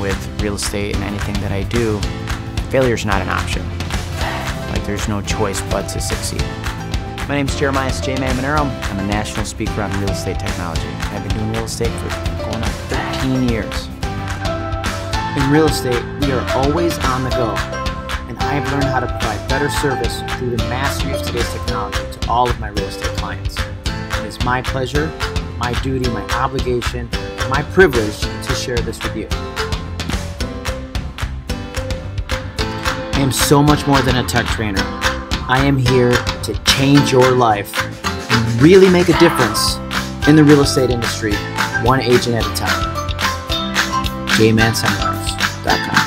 with real estate and anything that I do, failure is not an option. Like there's no choice but to succeed. My name is Jeremias J. Man Maneiro. I'm a national speaker on real estate technology. I've been doing real estate for going on 13 years. In real estate, we are always on the go, and I have learned how to provide better service through the mastery of today's technology to all of my real estate clients. It is my pleasure, my duty, my obligation, my privilege to share this with you. I am so much more than a tech trainer. I am here to change your life and really make a difference in the real estate industry, one agent at a time. JMan Seminar.